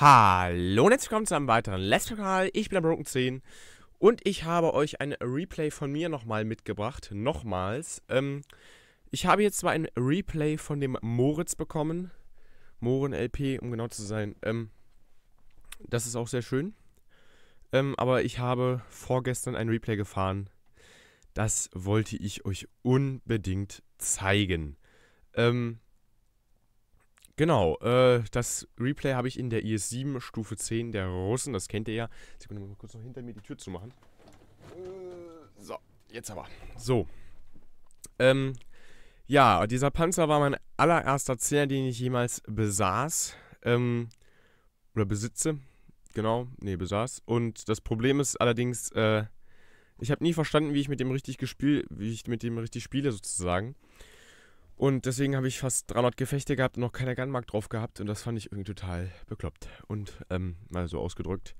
Hallo und herzlich willkommen zu einem weiteren Let's Play Kanal. Ich bin der Broken 10 und ich habe euch ein Replay von mir nochmal mitgebracht. Nochmals. Ähm, ich habe jetzt zwar ein Replay von dem Moritz bekommen. Moren LP, um genau zu sein. Ähm, das ist auch sehr schön. Ähm, aber ich habe vorgestern ein Replay gefahren. Das wollte ich euch unbedingt zeigen. Ähm, Genau, äh, das Replay habe ich in der IS-7 Stufe 10 der Russen, das kennt ihr ja. Sekunde, mal kurz noch hinter mir die Tür zu machen. Äh, so, jetzt aber. So. Ähm, ja, dieser Panzer war mein allererster Zehner, den ich jemals besaß. Ähm, oder besitze. Genau, nee, besaß. Und das Problem ist allerdings, äh, ich habe nie verstanden, wie ich mit dem richtig gespielt, wie ich mit dem richtig spiele sozusagen. Und deswegen habe ich fast 300 Gefechte gehabt und noch keine Gunmark drauf gehabt. Und das fand ich irgendwie total bekloppt. Und ähm, mal so ausgedrückt.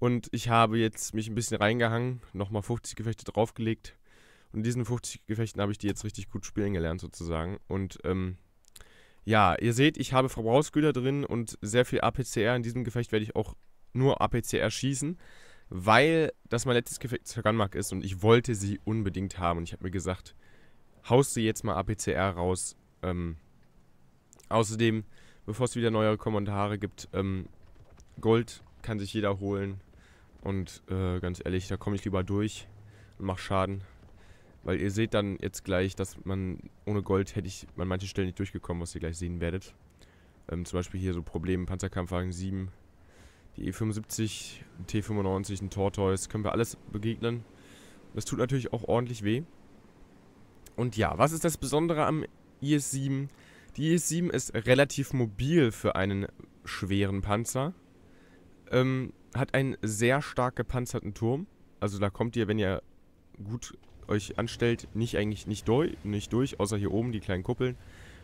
Und ich habe jetzt mich ein bisschen reingehangen, nochmal 50 Gefechte draufgelegt. Und in diesen 50 Gefechten habe ich die jetzt richtig gut spielen gelernt, sozusagen. Und ähm, ja, ihr seht, ich habe Verbrauchsgüter drin und sehr viel APCR. In diesem Gefecht werde ich auch nur APCR schießen, weil das mein letztes Gefecht zur Gunmark ist und ich wollte sie unbedingt haben. Und ich habe mir gesagt, haust du jetzt mal APCR raus. Ähm, außerdem, bevor es wieder neue Kommentare gibt, ähm, Gold kann sich jeder holen. Und äh, ganz ehrlich, da komme ich lieber durch und mache Schaden. Weil ihr seht dann jetzt gleich, dass man ohne Gold hätte ich an manchen Stellen nicht durchgekommen, was ihr gleich sehen werdet. Ähm, zum Beispiel hier so Probleme, Panzerkampfwagen 7, die E75, ein T95, ein Tortoise, können wir alles begegnen. Das tut natürlich auch ordentlich weh. Und ja, was ist das Besondere am IS-7? Die IS-7 ist relativ mobil für einen schweren Panzer. Ähm, hat einen sehr stark gepanzerten Turm. Also da kommt ihr, wenn ihr gut euch anstellt, nicht eigentlich nicht, durch, nicht durch, außer hier oben die kleinen Kuppeln.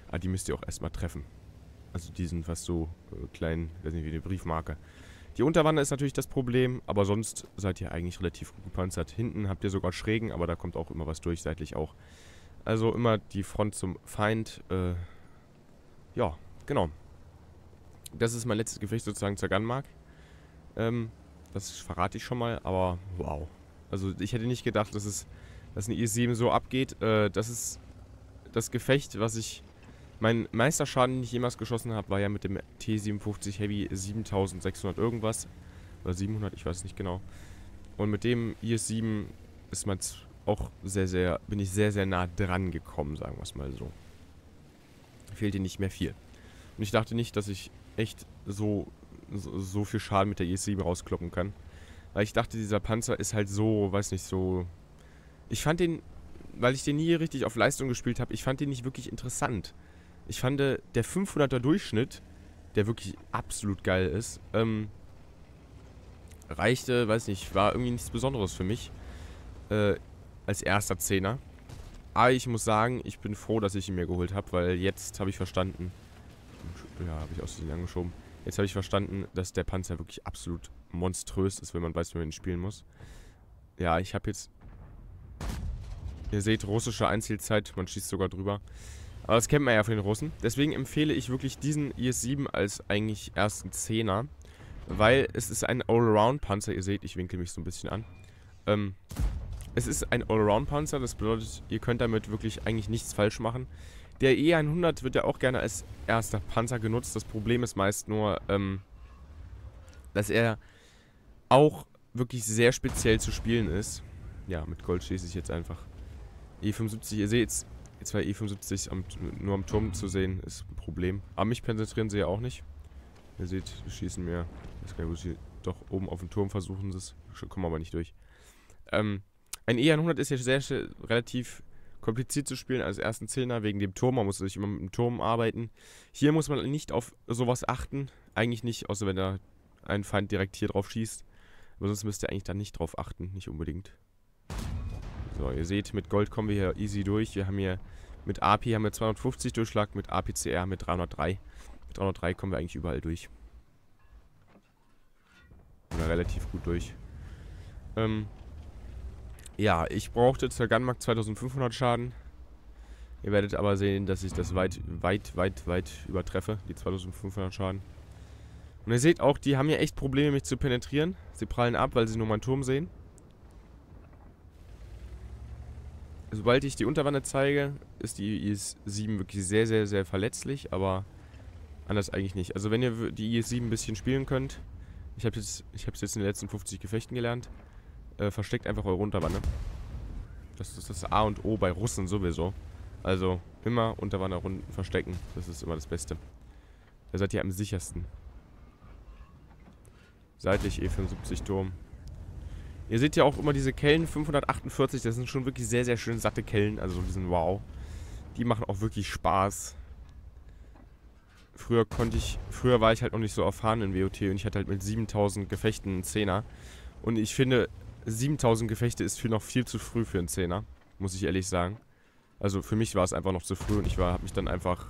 Aber ah, die müsst ihr auch erstmal treffen. Also die sind fast so äh, klein, weiß nicht wie eine Briefmarke. Die Unterwanne ist natürlich das Problem, aber sonst seid ihr eigentlich relativ gut gepanzert. Hinten habt ihr sogar Schrägen, aber da kommt auch immer was durch, seitlich auch. Also immer die Front zum Feind. Äh, ja, genau. Das ist mein letztes Gefecht sozusagen zur Gunmark. Ähm, das verrate ich schon mal, aber wow. Also ich hätte nicht gedacht, dass es dass eine IS-7 so abgeht. Äh, das ist das Gefecht, was ich... Mein Meisterschaden, den ich jemals geschossen habe, war ja mit dem T57 Heavy 7600 irgendwas. Oder 700, ich weiß nicht genau. Und mit dem IS-7 ist mein auch sehr, sehr, bin ich sehr, sehr nah dran gekommen, sagen wir es mal so. Fehlte nicht mehr viel. Und ich dachte nicht, dass ich echt so, so, so viel Schaden mit der ES7 rauskloppen kann. Weil ich dachte, dieser Panzer ist halt so, weiß nicht, so... Ich fand den, weil ich den nie richtig auf Leistung gespielt habe, ich fand den nicht wirklich interessant. Ich fand, der 500er Durchschnitt, der wirklich absolut geil ist, ähm, reichte, weiß nicht, war irgendwie nichts Besonderes für mich. Äh, als erster Zehner. Aber ich muss sagen, ich bin froh, dass ich ihn mir geholt habe, weil jetzt habe ich verstanden, ja, habe ich aus Versehen angeschoben, jetzt habe ich verstanden, dass der Panzer wirklich absolut monströs ist, wenn man weiß, wie man ihn spielen muss. Ja, ich habe jetzt, ihr seht, russische Einzelzeit, man schießt sogar drüber. Aber das kennt man ja von den Russen. Deswegen empfehle ich wirklich diesen IS-7 als eigentlich ersten Zehner, weil es ist ein Allround-Panzer. Ihr seht, ich winkel mich so ein bisschen an. Ähm, es ist ein Allround-Panzer, das bedeutet, ihr könnt damit wirklich eigentlich nichts falsch machen. Der E100 wird ja auch gerne als erster Panzer genutzt. Das Problem ist meist nur, ähm, dass er auch wirklich sehr speziell zu spielen ist. Ja, mit Gold schieße ich jetzt einfach. E75, ihr seht jetzt, war E75 am, nur am Turm zu sehen, ist ein Problem. Aber mich penetrieren sie ja auch nicht. Ihr seht, sie schießen mir, ich weiß gar nicht, wo sie doch oben auf dem Turm versuchen, das kommen aber nicht durch. Ähm, ein E100 ist ja sehr, sehr relativ kompliziert zu spielen als ersten Zehner wegen dem Turm. Man muss sich immer mit dem Turm arbeiten. Hier muss man nicht auf sowas achten. Eigentlich nicht, außer wenn da ein Feind direkt hier drauf schießt. Aber sonst müsst ihr eigentlich da nicht drauf achten, nicht unbedingt. So, ihr seht, mit Gold kommen wir hier easy durch. Wir haben hier mit AP haben wir 250 Durchschlag, mit APCR mit 303. Mit 303 kommen wir eigentlich überall durch. Oder relativ gut durch. Ähm, ja, ich brauchte zur Gunmark 2500 Schaden. Ihr werdet aber sehen, dass ich das weit, weit, weit, weit übertreffe, die 2500 Schaden. Und ihr seht auch, die haben ja echt Probleme, mich zu penetrieren. Sie prallen ab, weil sie nur meinen Turm sehen. Sobald ich die Unterwanne zeige, ist die IS-7 wirklich sehr, sehr, sehr verletzlich, aber anders eigentlich nicht. Also wenn ihr die IS-7 ein bisschen spielen könnt, ich habe es jetzt, jetzt in den letzten 50 Gefechten gelernt, äh, versteckt einfach eure Unterwanne. Das ist das A und O bei Russen sowieso. Also immer Unterwanne runden verstecken, das ist immer das Beste. Da seid ihr am sichersten. Seitlich E75 Turm. Ihr seht ja auch immer diese Kellen 548, das sind schon wirklich sehr, sehr schön satte Kellen, also diesen Wow. Die machen auch wirklich Spaß. Früher konnte ich, früher war ich halt noch nicht so erfahren in WOT und ich hatte halt mit 7000 Gefechten einen Zehner. Und ich finde, 7000 Gefechte ist viel noch viel zu früh für einen Zehner, muss ich ehrlich sagen. Also für mich war es einfach noch zu früh und ich war, habe mich dann einfach,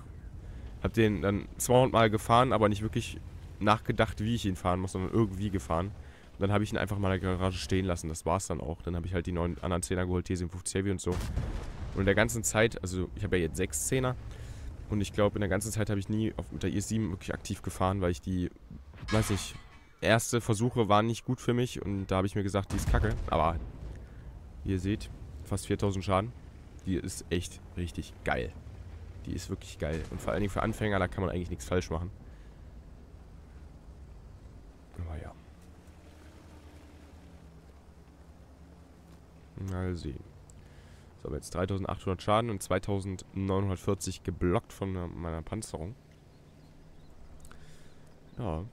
habe den dann 200 Mal gefahren, aber nicht wirklich nachgedacht, wie ich ihn fahren muss, sondern irgendwie gefahren. Und dann habe ich ihn einfach mal in der Garage stehen lassen. Das war es dann auch. Dann habe ich halt die neuen anderen Zehner geholt, T57 Heavy und so. Und in der ganzen Zeit, also ich habe ja jetzt sechs Zehner. Und ich glaube, in der ganzen Zeit habe ich nie auf, mit der IS-7 wirklich aktiv gefahren, weil ich die, weiß nicht, erste Versuche waren nicht gut für mich. Und da habe ich mir gesagt, die ist kacke. Aber, ihr seht, fast 4000 Schaden. Die ist echt richtig geil. Die ist wirklich geil. Und vor allen Dingen für Anfänger, da kann man eigentlich nichts falsch machen. Aber ja. Mal sehen. So, jetzt 3800 Schaden und 2940 geblockt von meiner Panzerung. Ja.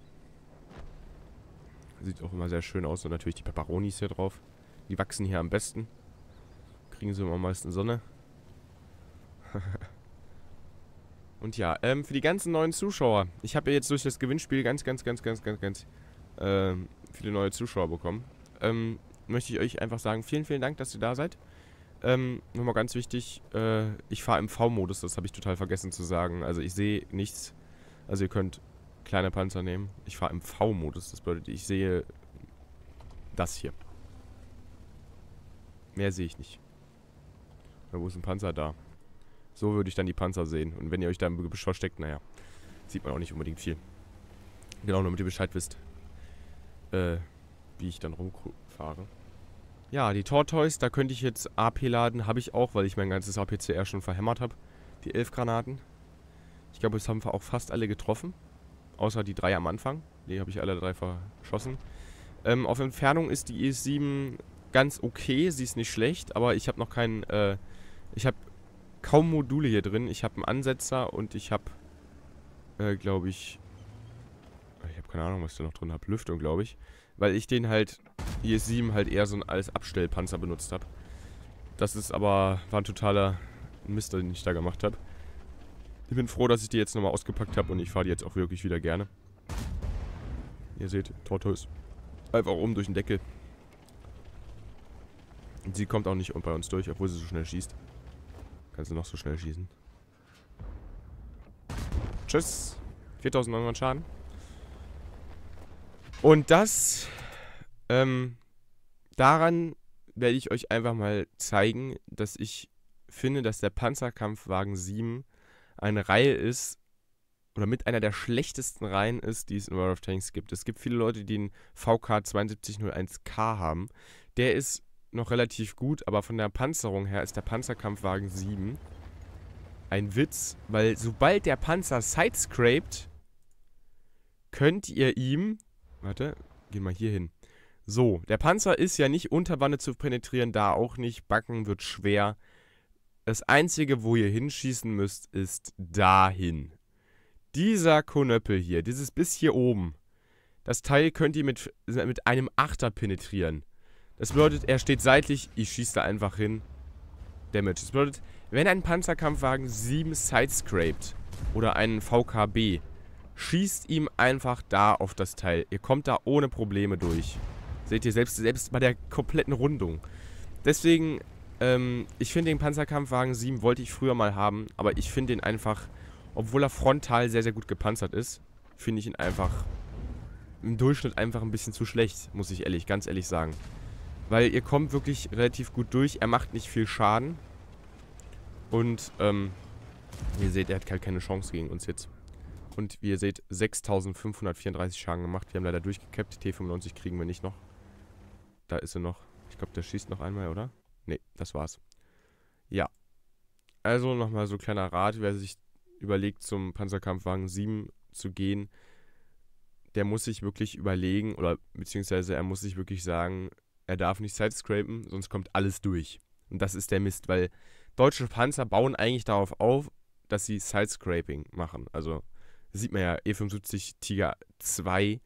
Sieht auch immer sehr schön aus. Und natürlich die Peperonis hier drauf. Die wachsen hier am besten. Kriegen sie immer am meisten Sonne. und ja, ähm, für die ganzen neuen Zuschauer. Ich habe ja jetzt durch das Gewinnspiel ganz, ganz, ganz, ganz, ganz, ganz ähm, viele neue Zuschauer bekommen. Ähm, möchte ich euch einfach sagen, vielen, vielen Dank, dass ihr da seid. Ähm, nochmal ganz wichtig, äh, ich fahre im V-Modus, das habe ich total vergessen zu sagen. Also ich sehe nichts. Also ihr könnt kleine Panzer nehmen. Ich fahre im V-Modus, das bedeutet, ich sehe das hier. Mehr sehe ich nicht. Na, wo ist ein Panzer da? So würde ich dann die Panzer sehen. Und wenn ihr euch da im Gebüsch versteckt, naja, sieht man auch nicht unbedingt viel. Genau, damit ihr Bescheid wisst, äh, wie ich dann rumfahre. Ja, die Tortoise, da könnte ich jetzt AP laden. Habe ich auch, weil ich mein ganzes APCR schon verhämmert habe. Die 11 Granaten. Ich glaube, es haben wir auch fast alle getroffen. Außer die drei am Anfang. Die habe ich alle drei verschossen. Ähm, auf Entfernung ist die ES7 ganz okay. Sie ist nicht schlecht, aber ich habe noch keinen... Äh, ich habe kaum Module hier drin. Ich habe einen Ansetzer und ich habe, äh, glaube ich... Ich habe keine Ahnung, was ich da noch drin habe. Lüftung, glaube ich. Weil ich den halt IS-7 halt eher so als Abstellpanzer benutzt habe. Das ist aber, war ein totaler Mist, den ich da gemacht habe. Ich bin froh, dass ich die jetzt nochmal ausgepackt habe und ich fahre die jetzt auch wirklich wieder gerne. Ihr seht, Tortoise. Einfach oben durch den Deckel. Und sie kommt auch nicht bei uns durch, obwohl sie so schnell schießt. Kann sie noch so schnell schießen. Tschüss. 4900 Schaden. Und das ähm, daran werde ich euch einfach mal zeigen, dass ich finde, dass der Panzerkampfwagen 7 eine Reihe ist, oder mit einer der schlechtesten Reihen ist, die es in World of Tanks gibt. Es gibt viele Leute, die einen VK 7201K haben. Der ist noch relativ gut, aber von der Panzerung her ist der Panzerkampfwagen 7 ein Witz, weil sobald der Panzer sidescraped, könnt ihr ihm, warte, gehen wir hier hin, so, der Panzer ist ja nicht unter Wanne zu penetrieren, da auch nicht. Backen wird schwer. Das Einzige, wo ihr hinschießen müsst, ist dahin. Dieser Konöppel hier, dieses bis hier oben. Das Teil könnt ihr mit, mit einem Achter penetrieren. Das bedeutet, er steht seitlich, ich schieße da einfach hin. Damage. Das bedeutet, wenn ein Panzerkampfwagen 7 sidescraped oder einen VKB, schießt ihm einfach da auf das Teil. Ihr kommt da ohne Probleme durch. Seht ihr, selbst, selbst bei der kompletten Rundung. Deswegen, ähm, ich finde den Panzerkampfwagen 7 wollte ich früher mal haben, aber ich finde ihn einfach, obwohl er frontal sehr, sehr gut gepanzert ist, finde ich ihn einfach im Durchschnitt einfach ein bisschen zu schlecht, muss ich ehrlich, ganz ehrlich sagen. Weil ihr kommt wirklich relativ gut durch, er macht nicht viel Schaden. Und, ähm, ihr seht, er hat halt keine Chance gegen uns jetzt. Und wie ihr seht, 6534 Schaden gemacht. Wir haben leider durchgekappt. T95 kriegen wir nicht noch. Da ist er noch. Ich glaube, der schießt noch einmal, oder? Ne, das war's. Ja. Also nochmal so ein kleiner Rat, wer sich überlegt, zum Panzerkampfwagen 7 zu gehen, der muss sich wirklich überlegen, oder beziehungsweise er muss sich wirklich sagen, er darf nicht sidescrapen, sonst kommt alles durch. Und das ist der Mist, weil deutsche Panzer bauen eigentlich darauf auf, dass sie Sidescraping machen. Also sieht man ja, E75 Tiger 2,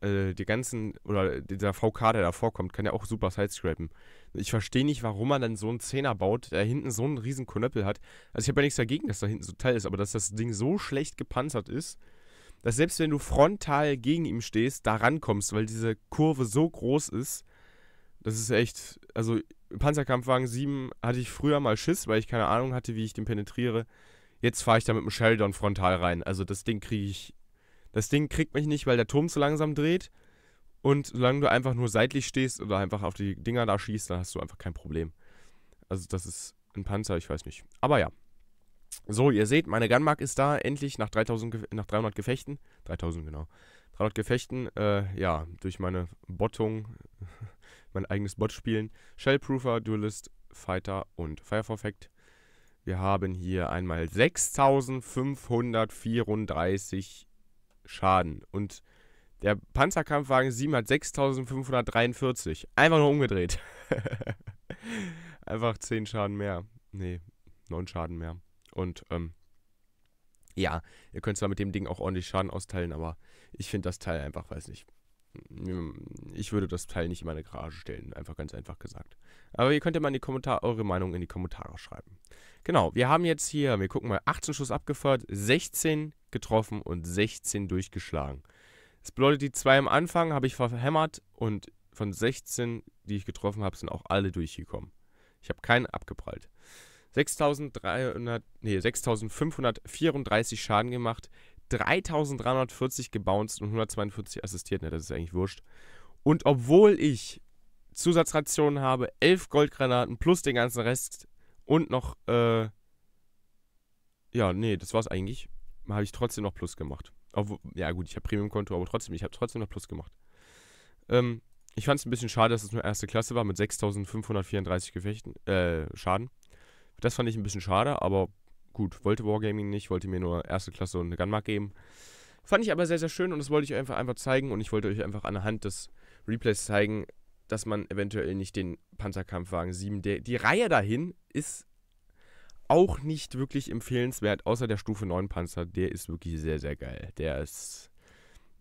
äh, die ganzen, oder dieser VK, der da vorkommt, kann ja auch super Sidescrapen. Ich verstehe nicht, warum man dann so einen Zehner baut, der hinten so einen riesen Knöppel hat. Also ich habe ja nichts dagegen, dass da hinten so Teil ist, aber dass das Ding so schlecht gepanzert ist, dass selbst wenn du frontal gegen ihm stehst, da rankommst, weil diese Kurve so groß ist, das ist echt, also Panzerkampfwagen 7 hatte ich früher mal Schiss, weil ich keine Ahnung hatte, wie ich den penetriere. Jetzt fahre ich da mit dem Sheldon frontal rein. Also das Ding kriege ich, das Ding kriegt mich nicht, weil der Turm zu langsam dreht. Und solange du einfach nur seitlich stehst oder einfach auf die Dinger da schießt, dann hast du einfach kein Problem. Also das ist ein Panzer, ich weiß nicht. Aber ja. So, ihr seht, meine Gunmark ist da, endlich nach, 3000, nach 300 Gefechten. 3000, genau. 300 Gefechten, äh, ja, durch meine Bottung, mein eigenes Bot spielen. Shellproofer, Duelist, Fighter und Fireforfect. Wir haben hier einmal 6534 Schaden. Und der Panzerkampfwagen 7 hat 6543. Einfach nur umgedreht. Einfach 10 Schaden mehr. Nee, 9 Schaden mehr. Und, ähm, ja, ihr könnt zwar mit dem Ding auch ordentlich Schaden austeilen, aber ich finde das Teil einfach, weiß nicht. Ich würde das Teil nicht in meine Garage stellen, einfach ganz einfach gesagt. Aber ihr könnt ja mal in die Kommentare, eure Meinung in die Kommentare schreiben. Genau, wir haben jetzt hier, wir gucken mal, 18 Schuss abgefeuert, 16 getroffen und 16 durchgeschlagen. Das bedeutet, die zwei am Anfang habe ich verhämmert und von 16, die ich getroffen habe, sind auch alle durchgekommen. Ich habe keinen abgeprallt. 6300, nee, 6534 Schaden gemacht, 3340 gebounced und 142 assistiert. Ne, das ist eigentlich wurscht. Und obwohl ich Zusatzrationen habe, 11 Goldgranaten plus den ganzen Rest und noch, äh, ja, nee, das war's eigentlich, habe ich trotzdem noch Plus gemacht. Obwohl, ja gut, ich habe Premium-Konto, aber trotzdem, ich habe trotzdem noch Plus gemacht. Ähm, ich fand es ein bisschen schade, dass es nur erste Klasse war mit 6534 Gefechten, äh, Schaden. Das fand ich ein bisschen schade, aber gut, wollte Wargaming nicht, wollte mir nur erste Klasse und eine Gunmark geben. Fand ich aber sehr, sehr schön und das wollte ich einfach, einfach zeigen und ich wollte euch einfach anhand des Replays zeigen, dass man eventuell nicht den Panzerkampfwagen 7, der, die Reihe dahin ist auch nicht wirklich empfehlenswert, außer der Stufe 9 Panzer, der ist wirklich sehr, sehr geil. Der ist,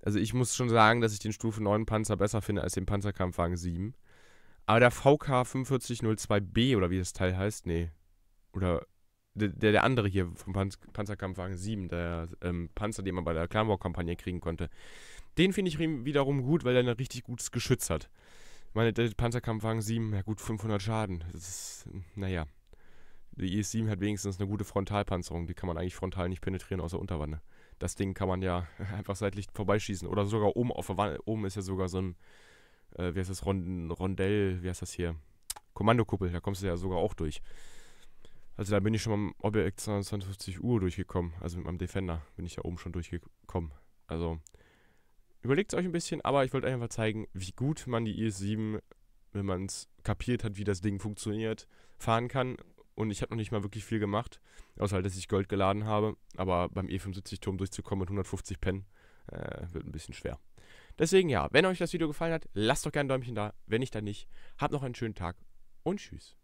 also ich muss schon sagen, dass ich den Stufe 9 Panzer besser finde als den Panzerkampfwagen 7. Aber der VK 4502B oder wie das Teil heißt, nee, oder der, der andere hier vom Panz Panzerkampfwagen 7, der ähm, Panzer, den man bei der Clanwalk-Kampagne kriegen konnte, den finde ich wiederum gut, weil er ein richtig gutes Geschütz hat. Ich meine, der Panzerkampfwagen 7, ja gut, 500 Schaden. Das ist, naja. Die IS-7 hat wenigstens eine gute Frontalpanzerung. Die kann man eigentlich frontal nicht penetrieren, außer Unterwanne. Das Ding kann man ja einfach seitlich vorbeischießen. Oder sogar oben auf der Wanne. Oben ist ja sogar so ein, äh, wie heißt das, Rond Rondell, wie heißt das hier? Kommandokuppel, da kommst du ja sogar auch durch. Also da bin ich schon mal im Objekt 250 Uhr durchgekommen. Also mit meinem Defender bin ich da oben schon durchgekommen. Also überlegt es euch ein bisschen, aber ich wollte einfach zeigen, wie gut man die IS-7, wenn man es kapiert hat, wie das Ding funktioniert, fahren kann. Und ich habe noch nicht mal wirklich viel gemacht, außer halt, dass ich Gold geladen habe. Aber beim E75-Turm durchzukommen mit 150 Pen äh, wird ein bisschen schwer. Deswegen ja, wenn euch das Video gefallen hat, lasst doch gerne ein Däumchen da. Wenn nicht, dann nicht. Habt noch einen schönen Tag und tschüss.